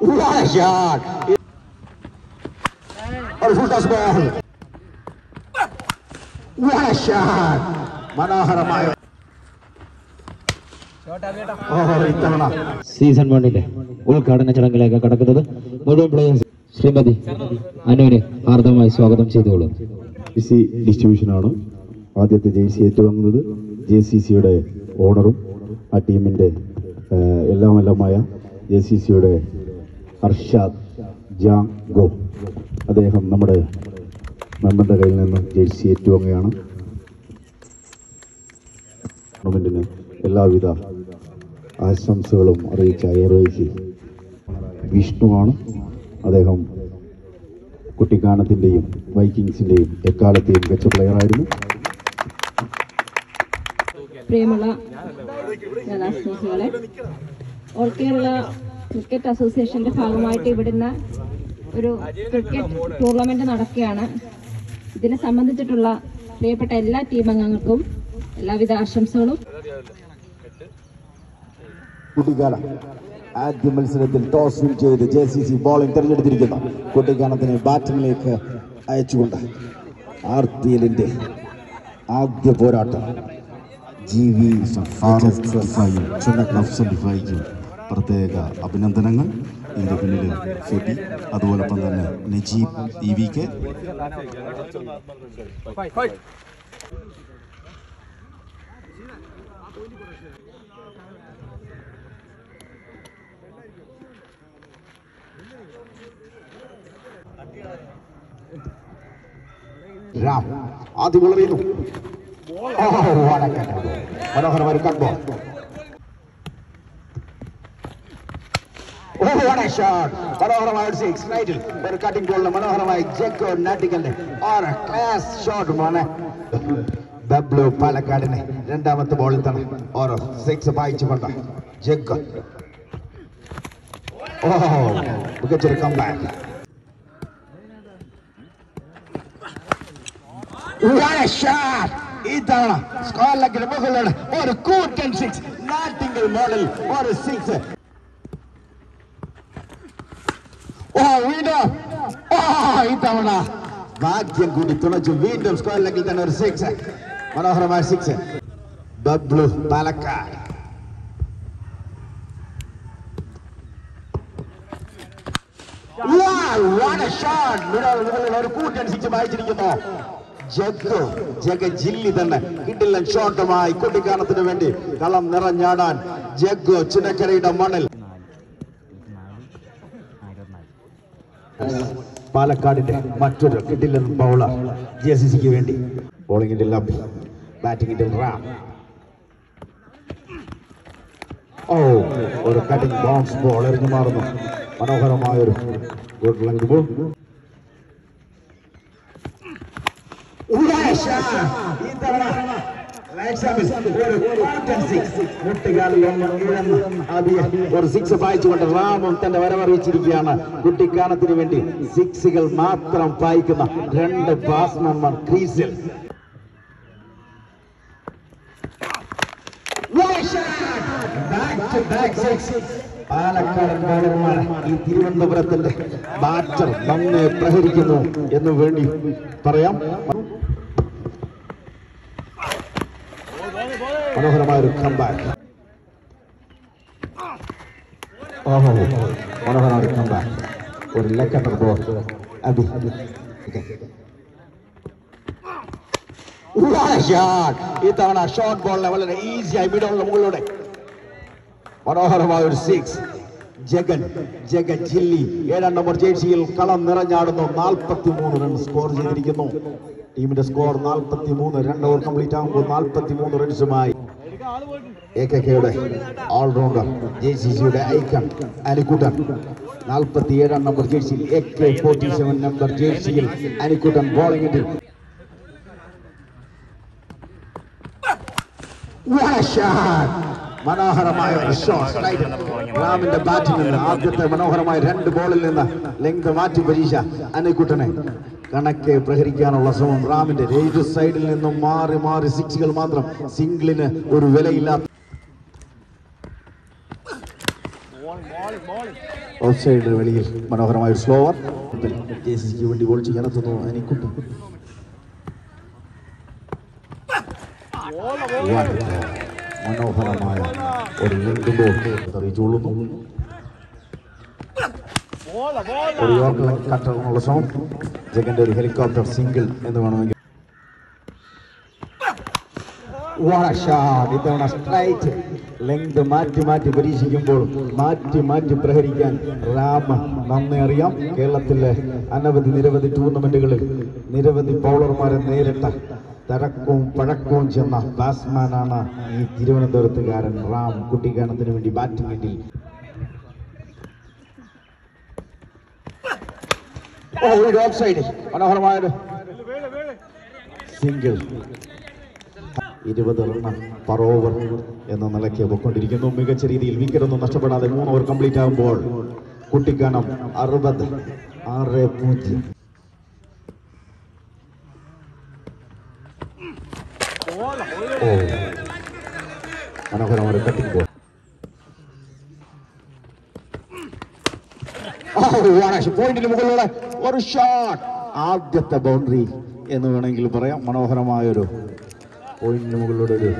What a shot! Full toss ball What a shot! മനോഹരമായ season വണ്ണിന്റെ ഉദ്ഘാടന ചടങ്ങിലേക്ക് കടക്കുന്നത് മുഴുവൻ പ്ലേയേഴ്സ് ശ്രീമതി അനുവിനെ ഹാർദമായി സ്വാഗതം ചെയ്തോളൂ ജേഴ്സി ഡിസ്ട്രിബ്യൂഷനാണ് ആദ്യത്തെ ജേഴ്സി ഏറ്റുവാങ്ങുന്നത്. ജെ സി സിയുടെ ഓണറും ആ ടീമിന്റെ എല്ലാം എല്ലാമായ ജെ സി സിയുടെ അർഷാദ് ജാങ് ഗോ. അദ്ദേഹം നമ്മുടെ മെമ്പറുടെ കയ്യിൽ നിന്ന് ജേഴ്സി ഏറ്റുവാങ്ങുകയാണ്. ടൂർണമെന്റിന് എല്ലാവിധ ആശംസകളും അറിയിച്ച എയർവേസ് വിഷ്ണുവാണ്. അദ്ദേഹം കുട്ടിക്കാനത്തിന്റെയും വൈക്കിങ്സിന്റെയും എക്കാലത്തെയും മികച്ച പ്ലെയറായിരുന്നു പ്രിയമുള്ള ഓൾ കേരള ക്രിക്കറ്റ് അസോസിയേഷന്റെ ഭാഗമായിട്ട് ഇവിടുന്ന് ഒരു ക്രിക്കറ്റ് ടൂർണമെന്റ് നടക്കുകയാണ്. ഇതിനെ സംബന്ധിച്ചിട്ടുള്ള പ്രിയപ്പെട്ട എല്ലാ ടീം അംഗങ്ങൾക്കും എല്ലാവിധ ആശംസകളും. ആദ്യ മത്സരത്തിൽ ടോസ് വിൻ ചെയ്ത് ജെ സി സി ബോളിംഗ് തിരഞ്ഞെടുത്തിരിക്കുന്ന. കുട്ടിക്കാനത്തിന് ബാറ്റിംഗിലേക്ക് അയച്ചുകൊണ്ട് ആർ പി എല്ലിന്റെ ആദ്യ പോരാട്ടം. ജി പ്രത്യേക അഭിനന്ദനങ്ങൾ. ഇതിന്റെ പിന്നിൽ ഫെബി അതുപോലൊപ്പം തന്നെ Najeeb E V K Ram ആദ്യ cut. മനോഹരമായ ഒരു കട്ട് ബോൾ ഓ what a shot. മനോഹരമായ ഒരു സിക്സ് റൈറ്റിൽ ഒരു കട്ടിംഗ് ബോളിന് മനോഹരമായ ജെക്കോ നാട്ടിക്കലിന്റെ ഒരു ക്ലാസ് ഷോട്ട് മോനെ ബബ്ലു പാലക്കാടിനെ രണ്ടാമത്തെ ബോളിൽ തന്നെ ഓരോ സിക്സ് പായിച്ചുകൊണ്ട് ജെക്കോ ഓ മികച്ചൊരു കമ്പാക്ക് What a shot! ഇത്തവണ സ്ക്വയർ ലെഗിന് മുകളിലാണ് ഒരു കൂറ്റൻ സിക്സ് നാട്ടിങ്കൽ മോഡൽ ഒരു സിക്സ് ഓ വീണ്ടും. ഇത്തവണ. ഭാഗ്യം കൂടി തുണച്ചു വീണ്ടും ലെഗിൽ തന്നെ ഒരു സിക്സ് മനോഹരമായ സിക്സ് ബബ്ലു പാലക്കാട്. ഒരു വായിച്ചിരിക്കുന്നു. ജഗ് ജഗ് ജില്ലി തന്നെ കിട്ടില്ല ഷോട്ടുമായി കുട്ടിക്കാനത്തിന് വേണ്ടി കളം നിറഞ്ഞാടാൻ ജഗ്ഗു ചിന്നക്കരയുടെ മണ്ണിൽ പാലക്കാടിന്റെ മറ്റൊരു കിട്ടില്ല ബൗളർ ജി എസ് സിക്ക് വേണ്ടി. ബോളിംഗിന്റെ ലബ് ബാറ്റിംഗിന്റെ റാം. ഓ ഒരു കട്ടിംഗ് ബൗൺസ് ബോൾ എറിഞ്ഞു മാറുന്നു. മനോഹരമായ ഒരു ഗുഡ് ലെങ്ത് ബോൾ ഒരു സിക്സ് പായിച്ചുകൊണ്ട് റാമും തന്റെ വരവറിയിച്ചിരിക്കുകയാണ് കുട്ടിക്കാനത്തിന് വേണ്ടി സിക്സുകൾ മാത്രം പായിക്കുന്ന രണ്ട് ബാറ്റ്സ്മാൻമാർ ക്രീസിൽ പാലക്കാടൻ ബോളർമാർ ഈ തിരുവനന്തപുരത്തിന്റെ ബാറ്റർ നന്നെ പ്രഹരിക്കുന്നു എന്ന് വേണ്ടി പറയാം മനോഹരമായ ഒരു കമ്പാക്ക് ഓഹോ മനോഹരമായ ഒരു കമ്പാക്ക് ഒരു ലെക്കട്ടർ ബോൾ അബി ഇത്തവണ ഷോർട്ട് ബോളിനെ വളരെ ഈസിയായി മിഡോളിന് മുകളിലൂടെ. മനോഹരമായ ഒരു സിക്സ് ജഗൻ ജഗൻ ജില്ലി. ഏഴാം നമ്പർ ജേഴ്സിയിൽ കളം നിറഞ്ഞാടുന്നു. നാൽപ്പത്തി മൂന്ന് റൺ സ്കോർ ചെയ്തിരിക്കുന്നു. ടീമിന്റെ സ്കോർ നാൽപ്പത്തി മൂന്ന് രണ്ട് ഓവർ കംപ്ലീറ്റ് ആകുമ്പോൾ നാൽപ്പത്തി മൂന്ന് റൺസുമായി എ കെ കെയുടെ ഓൾറൗണ്ടർ ജെ സി സിയുടെ ഐക്കൺ അനിക്കുട്ടൻ. നാൽപ്പത്തി ഏഴാം number ജേഴ്സിയിൽ A K forty seven number ജേഴ്സിയിൽ Anikuttan ബോളിംഗിൽ What a shot! മനോഹരമായ ഒരു ഷോട്ട് റാമിന്റെ ബാറ്റിൽ നിന്ന് ആദ്യത്തെ മനോഹരമായ രണ്ട് ബോളിൽ നിന്ന് ലെങ്ത് മാറ്റി പരീക്ഷ അനക്കുട്ടനെ കണക്കെ പ്രഹരിക്കാനുള്ള ശ്രമം റാമിന്റെ ഏത് സൈഡിൽ നിന്നും മാറി മാറി സിക്സുകൾ മാത്രം സിംഗിളിന് ഒരു വിലയില്ലാത്ത വെളിയിൽ മനോഹരമായ ഒരു സ്ലോവർ ജെ സി സിക്ക് വേണ്ടി ബോൾ ചെയ്യാനെത്തുന്നു അനിക്കുട്ടു മനോഹരമായ ഒരു ലിങ്ക് ബോൾ അറിയിച്ചുകൊള്ളുന്നു ഒരു യോർക്കർ കട്ടറിനുള്ള ശ്രമം ജഗന്റെ ഒരു ഹെലികോപ്റ്റർ സിംഗിൾ എന്ന് വേണമെങ്കിൽ ഇത്തവണ സ്ട്രൈറ്റ് ലെങ്ത് മാറ്റി മാറ്റി പരീക്ഷിക്കുമ്പോൾ മാറ്റി മാറ്റി പ്രഹരിക്കാൻ രാമ നന്നേ അറിയാം. കേരളത്തിലെ അനവധി നിരവധി ടൂർണമെന്റുകളിൽ നിരവധി ബൗളർമാരെ നേരിട്ട തരക്കവും പഴക്കവും ചെന്ന ബാറ്റ്സ്മാനാണ് ഈ തിരുവനന്തപുരത്തുകാരൻ റാം കുട്ടിക്കാനത്തിന് വേണ്ടി ബാറ്റിംഗിൽ സൈഡ്. മനോഹരമായൊരു സിംഗിൾ. ഇരുപത് റണ്ണ് പർ ഓവർ എന്ന നിലയ്ക്ക് പോയിക്കൊണ്ടിരിക്കുന്നു. മികച്ച രീതിയിൽ വിക്കറ്റൊന്നും നഷ്ടപ്പെടാതെ മൂന്ന് ഓവർ കംപ്ലീറ്റ് ആകുമ്പോൾ കുട്ടിക്കാനം അറുപത് ആറ് പൂജ്യം. മനോഹരമായ കട്ടിംഗ് ബോൾ പോയിന്റിന് മുകളിലൂടെ ഒരു ഷോട്ട് ആദ്യത്തെ ബൗണ്ടറി എന്ന് വേണമെങ്കിൽ പറയാം. മനോഹരമായൊരു പോയിന്റിന് മുകളിലൂടെ ഒരു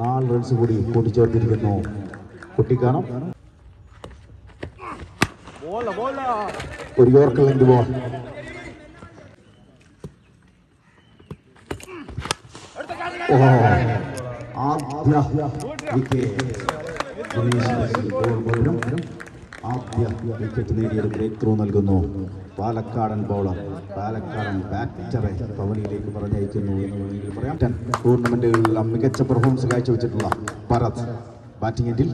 നാല് റൺസ് കൂടി കൂട്ടിച്ചേർത്തിരിക്കുന്നു. കുട്ടിക്കാനം ഒരു യോർക്കർ ലെങ്ക് ബോൾ പാലക്കാടൻ ബൗളർ പാലക്കാടൻ ബാറ്ററെ പവനിയിലേക്ക് പറഞ്ഞയക്കുന്നു എന്ന് വേണമെങ്കിൽ പറയാം ടൂർണമെന്റുകളിലെല്ലാം മികച്ച പെർഫോമൻസ് കാഴ്ചവെച്ചിട്ടുള്ള ഭരത് ബാറ്റിംഗ് എൻഡിൽ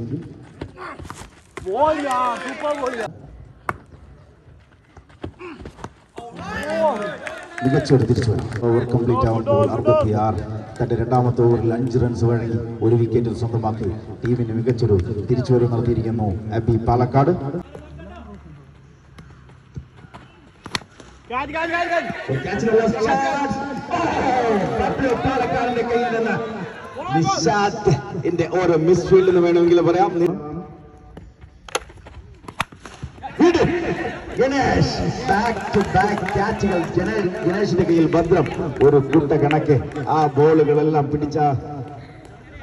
മികച്ച ഒരു തിരിച്ചുവരും ഓവർ കംപ്ലീറ്റ് ആവുമ്പോൾ അറുപത്തിയാറ് തന്റെ രണ്ടാമത്തെ ഓവറിൽ അഞ്ച് റൺസ് വഴങ്ങി ഒരു വിക്കറ്റിൽ സ്വന്തമാക്കി. ടീമിന് മികച്ചൊരു തിരിച്ചുവരവ് നടത്തിയിരിക്കുന്നു. അബി പാലക്കാട്. പാലക്കാടിന്റെ കയ്യിൽ നിന്ന് ഓരോ മിസ് ഫീൽഡ് എന്ന് വേണമെങ്കിൽ പറയാം. ഗണേഷ് ഗണേഷിന്റെ കയ്യിൽ ഭദ്രം. ഒരു കൂട്ട കണക്ക്. ആ ബോളുകളെല്ലാം പിടിച്ച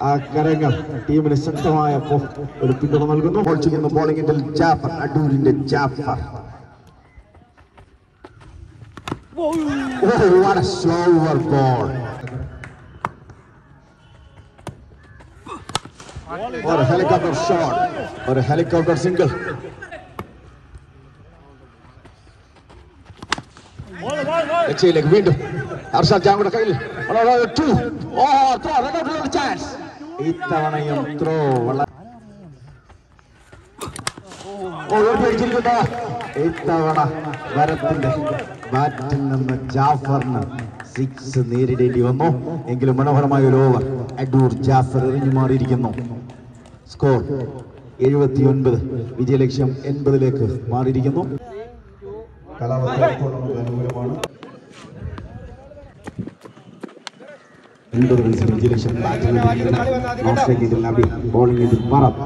ആ കരങ്ങൾ ടീമിന് ശക്തമായ ഒരു പിന്തുണ നൽകുന്നു. ബോൾ ചെയ്യുന്ന ബോളിംഗിന്റെ ജാഫർ അടൂരിന്റെ ജാഫർ. Slower ball. ഒരു ഹെലികോപ്റ്റർ ഷോട്ട് ഒരു ഹെലികോപ്റ്റർ സിംഗിൾ ലക്ഷ്യയിലേക്ക് വീണ്ടും അർഷാദ് ജാങ്കുടെ കയ്യിൽ ഓ ചാൻസ് ഇത്തവണയും ത്രോ വളരെ ഇത്തവണ വരത്തിന്റെ ബാറ്റിൽ നിന്ന് ജാഫറിന് സിക്സ് നേരിടേണ്ടി വന്നു എങ്കിലും മനോഹരമായ ഒരു ഓവർ അഡൂർ ജാഫർ എറിഞ്ഞു മാറിയിരിക്കുന്നു സ്കോർ എഴുപത്തിയൊൻപത്. വിജയലക്ഷ്യം എൺപതിലേക്ക് മാറിയിരിക്കുന്നു. എൺപത് റൺസിന് വിജയലക്ഷ്യം ബാറ്റിംഗ് ഇതിൽ നബി ബോളിംഗ് ഇതിൽ ഭരത്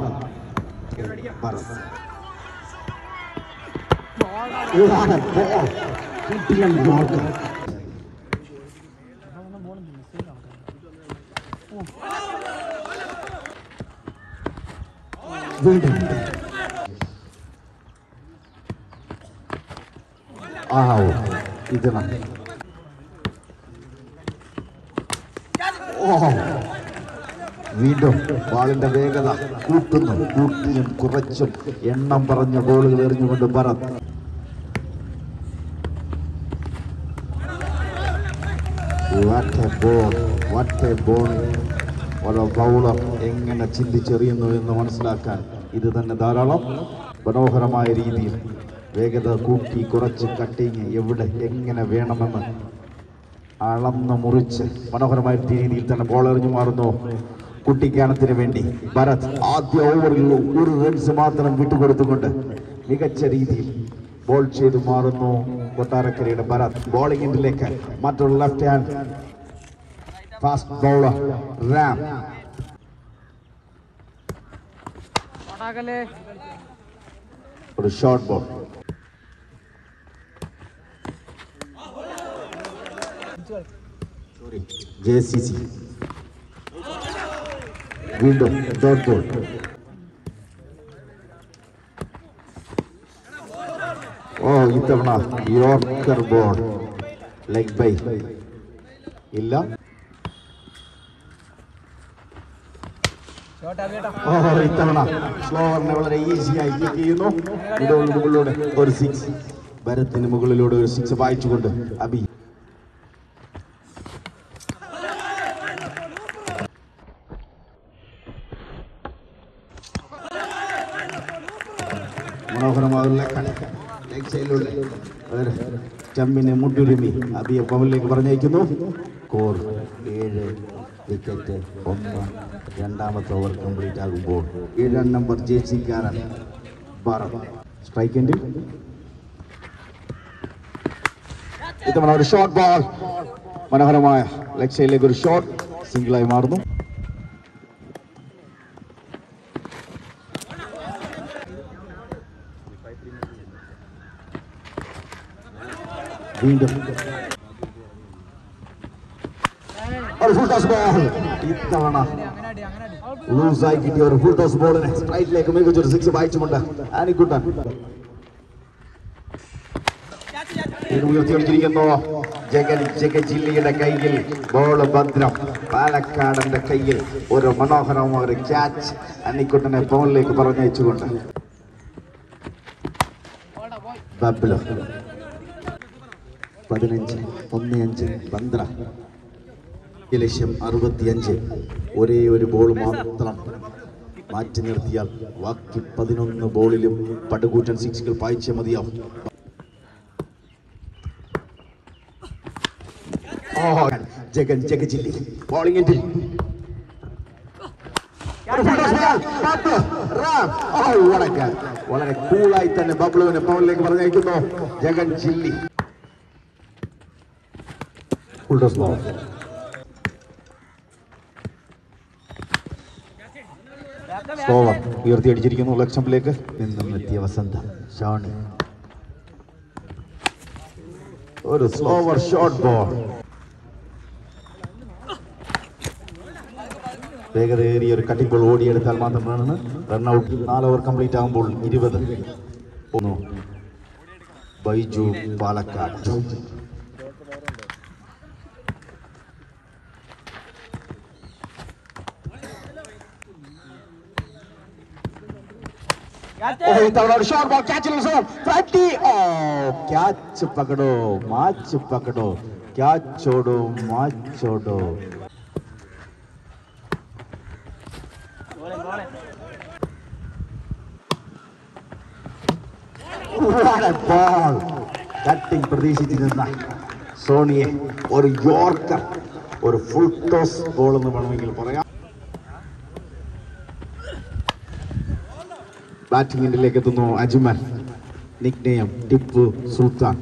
ഇത് ഇതാണ് വീണ്ടും ബാളിന്റെ വേഗത കൂട്ടുന്നു. കൂട്ടിയും കുറച്ചും എണ്ണം പറഞ്ഞ ബോളുകൾ എറിഞ്ഞുകൊണ്ട് ഭരത്. എങ്ങനെ ചിന്തിച്ചെറിയുന്നു എന്ന് മനസ്സിലാക്കാൻ ഇത് തന്നെ ധാരാളം മനോഹരമായ രീതിയിൽ വേഗത കൂട്ടി കുറച്ച് കട്ടിങ് എവിടെ എങ്ങനെ വേണമെന്ന് അളന്ന് മുറിച്ച് മനോഹരമായ രീതിയിൽ തന്നെ ബോൾ എറിഞ്ഞു മാറുന്നു. കുട്ടിക്കാനത്തിന് വേണ്ടി ഭരത് ആദ്യ ഓവറിൽ ഒരു റൺസ് മാത്രം വിട്ടുകൊടുത്തുകൊണ്ട് മികച്ച രീതിയിൽ ബോൾ ചെയ്തു മാറുന്നു. കൊട്ടാരക്കരയുടെ ഭരത് ബോളിംഗ് മറ്റൊരു left hand fast bowler Ram ഒരു short ball J C C. വീണ്ടും ഓ ഇത്തവണ യോർക്കർ ബോൾ ലെഗ് ബൈ ഇല്ല. ഇത്തവണ സ്ലോവറിനെ വളരെ ഈസിയായി കിക്ക് ചെയ്യുന്നു. ഇതോ മുകളിലൂടെ ഒരു സിക്സ് ഭരത്തിന് മുകളിലൂടെ ഒരു സിക്സ് വായിച്ചുകൊണ്ട് അബി സൈഡിലൂടെ ഒരു ചമ്മിനെ മുട്ടുരുമി അബിയെ പവലിലേക്ക് പറഞ്ഞയക്കുന്നു. കോർ ഏഴ് വിക്കറ്റ് ഒന്ന് രണ്ടാമത്തെ ഓവർ കംപ്ലീറ്റ് ആകുമ്പോൾ ഏഴാം നമ്പർ ജേഴ്സിക്കാരൻ ഭാരത് സ്ട്രൈക്ക് എൻഡിൽ ഇത്തവണ ഒരു ഷോർട്ട് ബോൾ മനോഹരമായ ലെഗ് സൈഡിലേക്ക് ഒരു ഷോട്ട് സിംഗിളായി മാറുന്നു. വീണ്ടും ഫുൾ ടോസ് ബോൾ ഇത്തവണ ലൂസായി കിട്ടിയ ഒരു ഫുൾ ടോസ് ബോളിനെ സ്ട്രൈറ്റിലേക്ക് മികച്ചൊരു സിക്സ് വായിച്ചുകൊണ്ട് ആനിക്കുട്ടൻ ഉയർത്തിയിരിക്കുന്നു ജഗൻ ജഗജില്ലിയുടെ കയ്യിൽ ബോൾ ഭദ്രം പാലക്കാടന്റെ കയ്യിൽ ഒരു മനോഹരമായ ഒരു ക്യാച്ച് അന്നിക്കുട്ടനെ ബോളിലേക്ക് പറഞ്ഞയച്ചുകൊണ്ട്. ബബ്ലു പതിനഞ്ച് ഒന്ന് അഞ്ച് പന്ത്ര ഈ ലക്ഷ്യം അറുപത്തിയഞ്ച്. ഒരേ ഒരു ബോൾ മാത്രം മാറ്റി നിർത്തിയാൽ ബാക്കി പതിനൊന്ന് ബോളിലും പടുകൂറ്റൻ സിക്സുകൾ പായിച്ചേ മതിയാവും. ജഗൻ ജഗജില്ലി ബോളിംഗ് വളരെ കൂളായി തന്നെ ബബ്ലുവിനെ പൗലിലേക്ക് പറഞ്ഞയക്കുന്നു. ജഗൻ ജില്ലി. ബോൾ സ്ലോവർ ഉയർത്തി അടിച്ചിരിക്കുന്നു ലക്ഷമ്പിലേക്ക് നിന്നും എത്തിയ വസന്ത. ഷോണി. ഒരു സ്ലോവർ ഷോട്ട് ബോൾ വേഗതയേറിയ ഒരു കട്ടിംഗ് ബോൾ ഓടിയെടുത്താൽ മാത്രമാണ് റൺ ഔട്ട് നാല് ഓവർ കംപ്ലീറ്റ് ആകുമ്പോൾ ഇരുപത്. ഒന്ന്. ബൈജു പാലക്കാട്. ഓ ഇത്തവണ ഒരു ഷോർട്ട് ബോൾ ക്യാച്ചിൽ ഫ്രണ്ടി ഓ ക്യാച്ച് പകടോ മാച്ച് പകടോ ക്യാച്ചോടോ മാച്ചോടോ ബോൾ കട്ടിംഗ് പ്രതീക്ഷിച്ചിരുന്ന സോണിയെ ഒരു യോർക്കർ ഒരു ഫുൾ ടോസ് ബോൾ എന്ന് വേണമെങ്കിൽ പറയാം. ബാറ്റിംഗ് എൻഡിലേക്ക് എത്തുന്നു Ajmal. Nickname Tipu Sultan.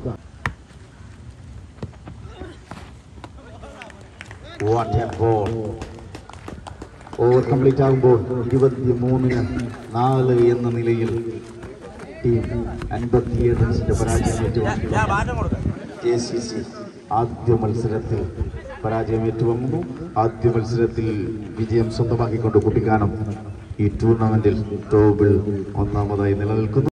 Over complete ആകുമ്പോൾ ഇരുപത്തി മൂന്നിന് നാല് എന്ന നിലയിൽ ടീം അൻപത്തിയേഴ് റൺസിന്റെ പരാജയം ആദ്യ മത്സരത്തിൽ പരാജയം ഏറ്റുവാങ്ങുന്നു ആദ്യ മത്സരത്തിൽ വിജയം സ്വന്തമാക്കിക്കൊണ്ട് കുട്ടിക്കാനം ഈ ടൂർണമെന്റിൽ ടോബിൾ ഒന്നാമതായി നിലനിൽക്കുന്നു.